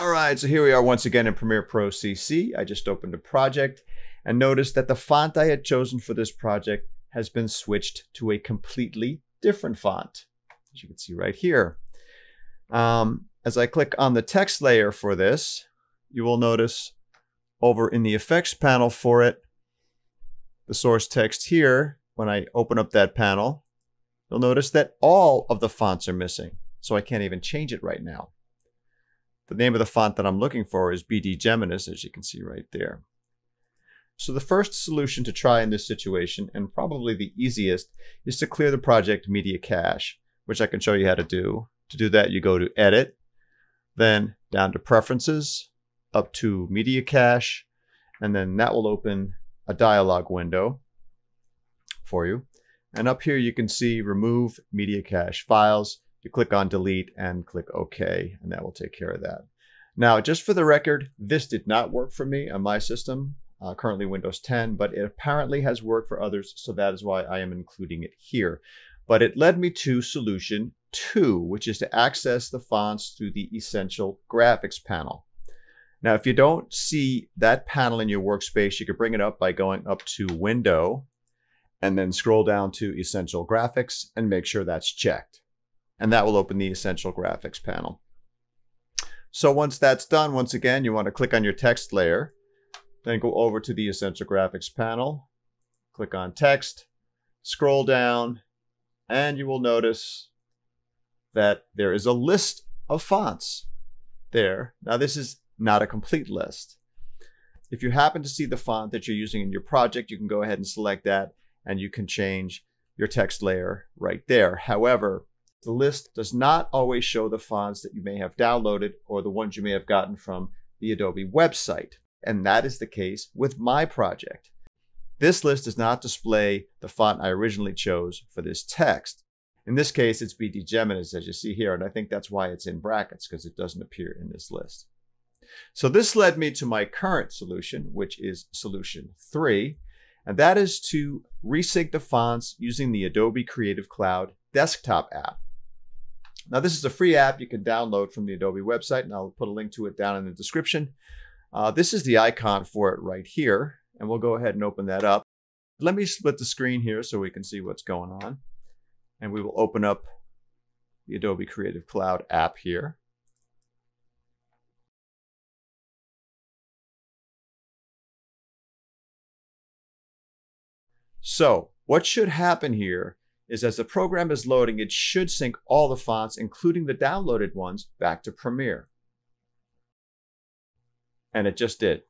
All right, so here we are once again in Premiere Pro CC. I just opened a project and noticed that the font I had chosen for this project has been switched to a completely different font, as you can see right here. Um, as I click on the text layer for this, you will notice over in the effects panel for it, the source text here, when I open up that panel, you'll notice that all of the fonts are missing. So I can't even change it right now. The name of the font that I'm looking for is BD Geminis, as you can see right there. So the first solution to try in this situation, and probably the easiest, is to clear the project media cache, which I can show you how to do. To do that, you go to Edit, then down to Preferences, up to Media Cache, and then that will open a dialog window for you. And up here you can see Remove Media Cache Files you click on delete and click OK, and that will take care of that. Now, just for the record, this did not work for me on my system, uh, currently Windows 10, but it apparently has worked for others, so that is why I am including it here. But it led me to solution two, which is to access the fonts through the Essential Graphics panel. Now, if you don't see that panel in your workspace, you can bring it up by going up to Window and then scroll down to Essential Graphics and make sure that's checked and that will open the Essential Graphics panel. So once that's done, once again, you want to click on your text layer, then go over to the Essential Graphics panel, click on Text, scroll down, and you will notice that there is a list of fonts there. Now this is not a complete list. If you happen to see the font that you're using in your project, you can go ahead and select that and you can change your text layer right there. However, the list does not always show the fonts that you may have downloaded or the ones you may have gotten from the Adobe website. And that is the case with my project. This list does not display the font I originally chose for this text. In this case, it's BD Geminis, as you see here, and I think that's why it's in brackets, because it doesn't appear in this list. So this led me to my current solution, which is solution three, and that is to resync the fonts using the Adobe Creative Cloud desktop app. Now, this is a free app you can download from the Adobe website, and I'll put a link to it down in the description. Uh, this is the icon for it right here, and we'll go ahead and open that up. Let me split the screen here so we can see what's going on. And we will open up the Adobe Creative Cloud app here. So what should happen here is as the program is loading, it should sync all the fonts, including the downloaded ones, back to Premiere. And it just did.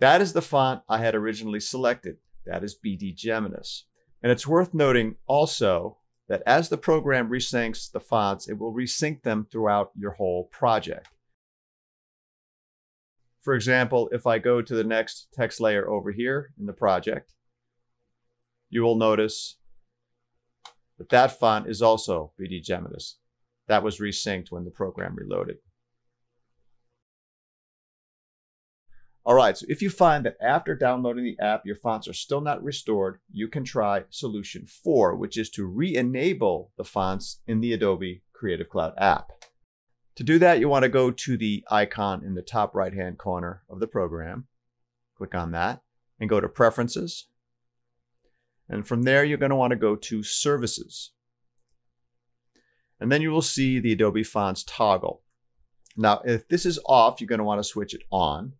That is the font I had originally selected. That is BD Geminis. And it's worth noting also that as the program resyncs the fonts, it will resync them throughout your whole project. For example, if I go to the next text layer over here in the project, you will notice but that font is also BD Geminis. That was resynced when the program reloaded. All right, so if you find that after downloading the app, your fonts are still not restored, you can try solution four, which is to re-enable the fonts in the Adobe Creative Cloud app. To do that, you want to go to the icon in the top right-hand corner of the program. Click on that and go to Preferences, and from there, you're going to want to go to Services. And then you will see the Adobe Fonts toggle. Now, if this is off, you're going to want to switch it on.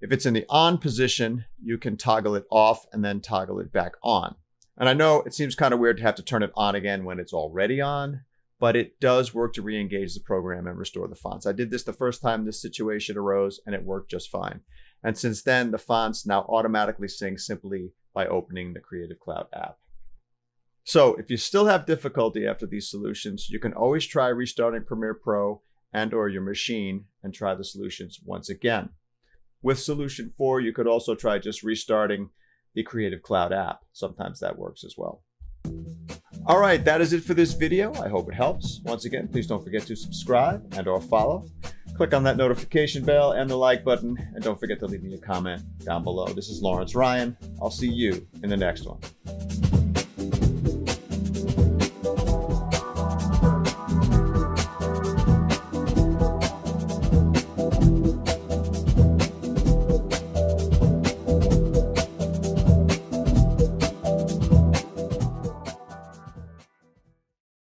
If it's in the on position, you can toggle it off and then toggle it back on. And I know it seems kind of weird to have to turn it on again when it's already on, but it does work to re-engage the program and restore the fonts. I did this the first time this situation arose and it worked just fine. And since then, the fonts now automatically sync simply by opening the Creative Cloud app. So if you still have difficulty after these solutions, you can always try restarting Premiere Pro and or your machine and try the solutions once again. With solution four, you could also try just restarting the Creative Cloud app. Sometimes that works as well. All right, that is it for this video. I hope it helps. Once again, please don't forget to subscribe and or follow. Click on that notification bell and the like button, and don't forget to leave me a comment down below. This is Lawrence Ryan. I'll see you in the next one.